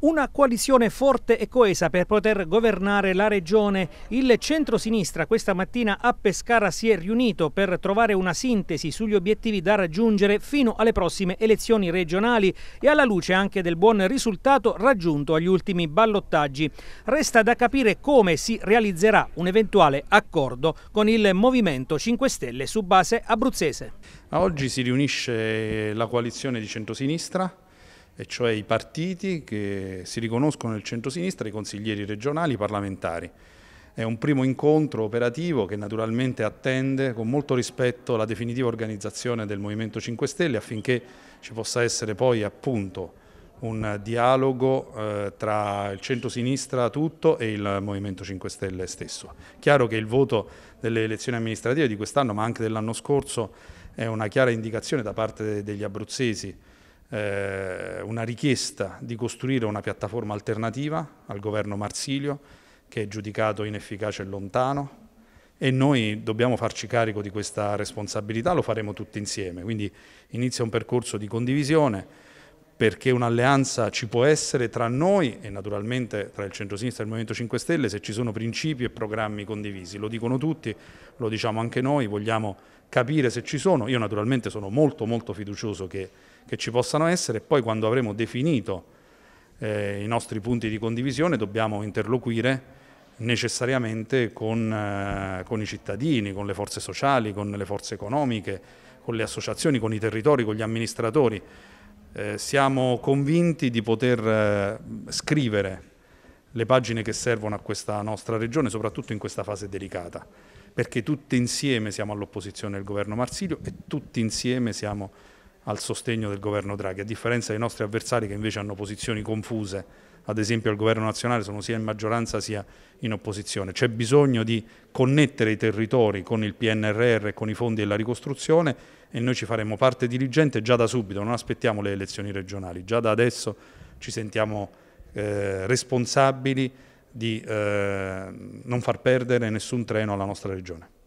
Una coalizione forte e coesa per poter governare la regione. Il centro-sinistra questa mattina a Pescara si è riunito per trovare una sintesi sugli obiettivi da raggiungere fino alle prossime elezioni regionali e alla luce anche del buon risultato raggiunto agli ultimi ballottaggi. Resta da capire come si realizzerà un eventuale accordo con il Movimento 5 Stelle su base abruzzese. Oggi si riunisce la coalizione di centro-sinistra e cioè i partiti che si riconoscono nel centro-sinistra, i consiglieri regionali, i parlamentari. È un primo incontro operativo che naturalmente attende con molto rispetto la definitiva organizzazione del Movimento 5 Stelle affinché ci possa essere poi appunto un dialogo eh, tra il centro-sinistra tutto e il Movimento 5 Stelle stesso. Chiaro che il voto delle elezioni amministrative di quest'anno ma anche dell'anno scorso è una chiara indicazione da parte degli abruzzesi eh, una richiesta di costruire una piattaforma alternativa al governo Marsilio che è giudicato inefficace e lontano e noi dobbiamo farci carico di questa responsabilità, lo faremo tutti insieme, quindi inizia un percorso di condivisione perché un'alleanza ci può essere tra noi e naturalmente tra il centro-sinistra e il Movimento 5 Stelle se ci sono principi e programmi condivisi. Lo dicono tutti, lo diciamo anche noi, vogliamo capire se ci sono. Io naturalmente sono molto molto fiducioso che, che ci possano essere poi quando avremo definito eh, i nostri punti di condivisione dobbiamo interloquire necessariamente con, eh, con i cittadini, con le forze sociali, con le forze economiche, con le associazioni, con i territori, con gli amministratori eh, siamo convinti di poter eh, scrivere le pagine che servono a questa nostra regione, soprattutto in questa fase delicata, perché tutti insieme siamo all'opposizione del governo Marsilio e tutti insieme siamo al sostegno del governo Draghi, a differenza dei nostri avversari che invece hanno posizioni confuse ad esempio al governo nazionale sono sia in maggioranza sia in opposizione. C'è bisogno di connettere i territori con il PNRR e con i fondi della ricostruzione e noi ci faremo parte diligente già da subito, non aspettiamo le elezioni regionali, già da adesso ci sentiamo eh, responsabili di eh, non far perdere nessun treno alla nostra regione.